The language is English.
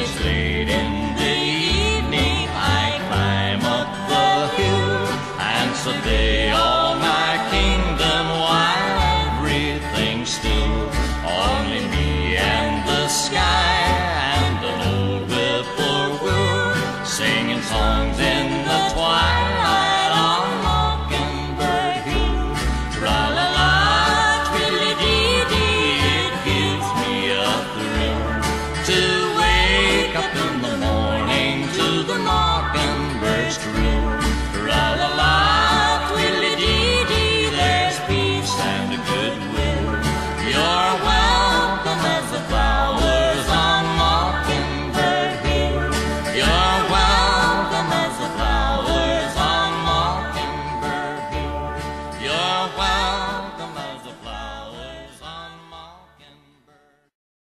it's late in the evening, I climb up the hill and survey all my kingdom while everything's still. Only me and the sky and an old whippoorwill singing songs in